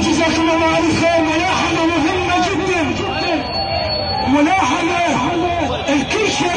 جزاكم الله الف خير ملاحظة مهمة جدا ملاحظة الكرشة